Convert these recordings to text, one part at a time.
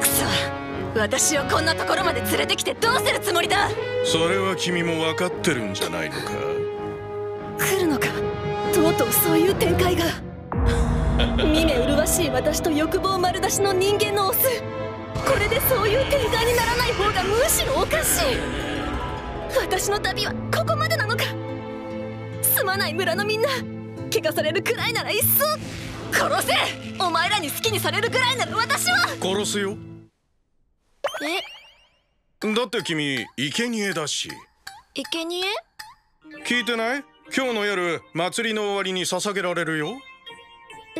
くそ私をこんなところまで連れてきてどうするつもりだ？それは君も分かってるんじゃないのか？来るのか？とうとうそういう展開が。見目麗しい私と欲望丸出しの人間のオス。これでそういう展開にならない方がむしろおかしい。私の旅はここまでなのか？すまない村のみんな。怪我されるくらいならいっそ殺せ!お前らに好きにされるくらいなら私は!殺すよ。え?だって君生贄だし。生贄?聞いてない?今日の夜祭りの終わりに捧げられるよ。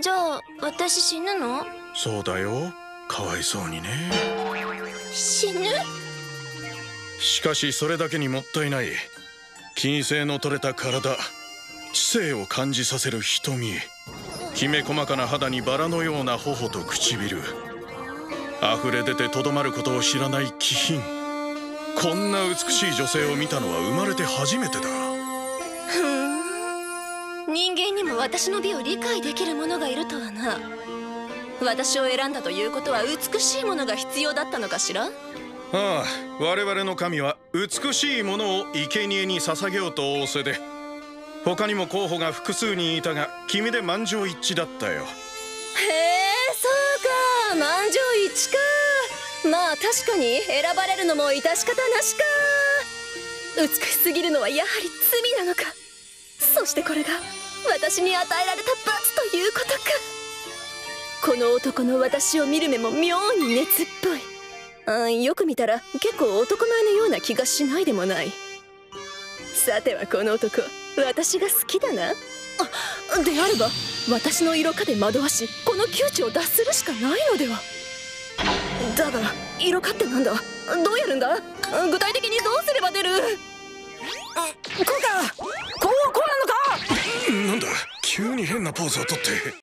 じゃあ私死ぬの?そうだよ。かわいそうにね。死ぬ?しかしそれだけにもったいない。金星の取れた体知性を感じさせる瞳きめ細かな肌にバラのような頬と唇。溢れ出てとどまることを知らない気品。こんな美しい女性を見たのは生まれて初めてだ。ふん。人間にも私の美を理解できる者がいるとはな。私を選んだということは美しいものが必要だったのかしら？ああ我々の神は美しいものを生贄に捧げようと仰せで他にも候補が複数人いたが君で満場一致だったよ。へえそうか。満場一致か。まあ確かに選ばれるのも致し方なしか。美しすぎるのはやはり罪なのか。そしてこれが私に与えられた罰ということか。この男の私を見る目も妙に熱っぽい。あよく見たら結構男前のような気がしないでもない。さてはこの男。私が好きだな。あであれば私の色化で惑わしこの窮地を脱するしかないのでは。だが色化ってなんだ？どうやるんだ？具体的にどうすれば出る？こうか。こうこうなのか？なんだ急に変なポーズをとって